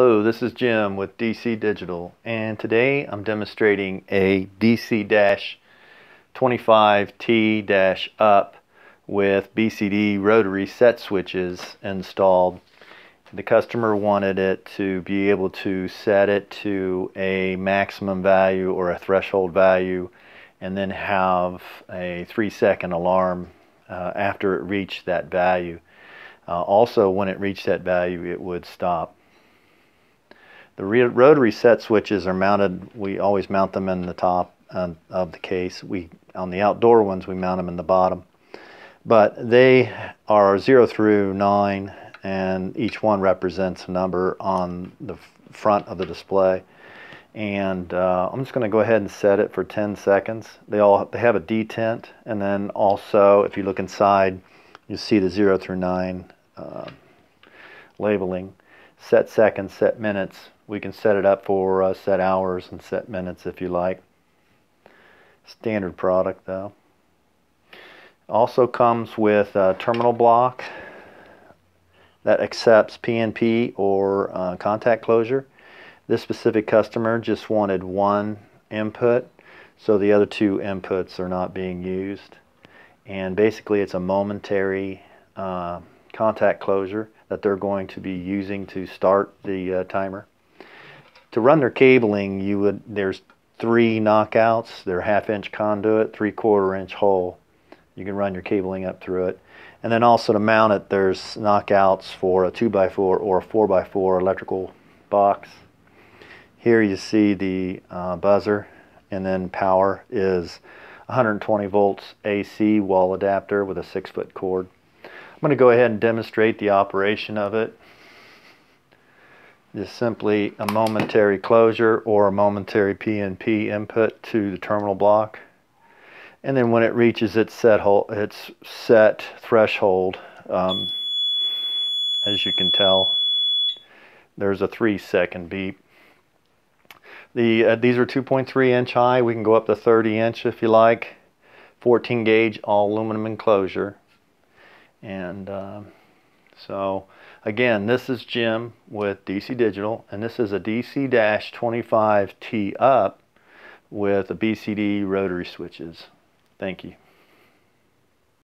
Hello, this is Jim with DC Digital and today I'm demonstrating a DC-25T-up with BCD rotary set switches installed. The customer wanted it to be able to set it to a maximum value or a threshold value and then have a three second alarm uh, after it reached that value. Uh, also when it reached that value it would stop. The rotary set switches are mounted, we always mount them in the top uh, of the case. We On the outdoor ones we mount them in the bottom. But they are 0 through 9 and each one represents a number on the front of the display and uh, I'm just going to go ahead and set it for 10 seconds. They all they have a detent, and then also if you look inside, you see the 0 through 9 uh, labeling. Set seconds, set minutes. We can set it up for uh, set hours and set minutes if you like. Standard product though. Also comes with a terminal block that accepts PNP or uh, contact closure. This specific customer just wanted one input, so the other two inputs are not being used. And basically it's a momentary uh, contact closure that they're going to be using to start the uh, timer. To run their cabling, you would there's three knockouts. They're half inch conduit, three quarter inch hole. You can run your cabling up through it. And then also to mount it, there's knockouts for a 2x4 or a 4x4 electrical box. Here you see the uh, buzzer and then power is 120 volts AC wall adapter with a six foot cord. I'm going to go ahead and demonstrate the operation of it. Just simply a momentary closure or a momentary PNP input to the terminal block. And then when it reaches its set, its set threshold, um, as you can tell, there's a three second beep. The, uh, these are 2.3 inch high. We can go up to 30 inch if you like. 14 gauge all aluminum enclosure. And uh, so again, this is Jim with DC Digital and this is a DC-25T up with a BCD rotary switches. Thank you.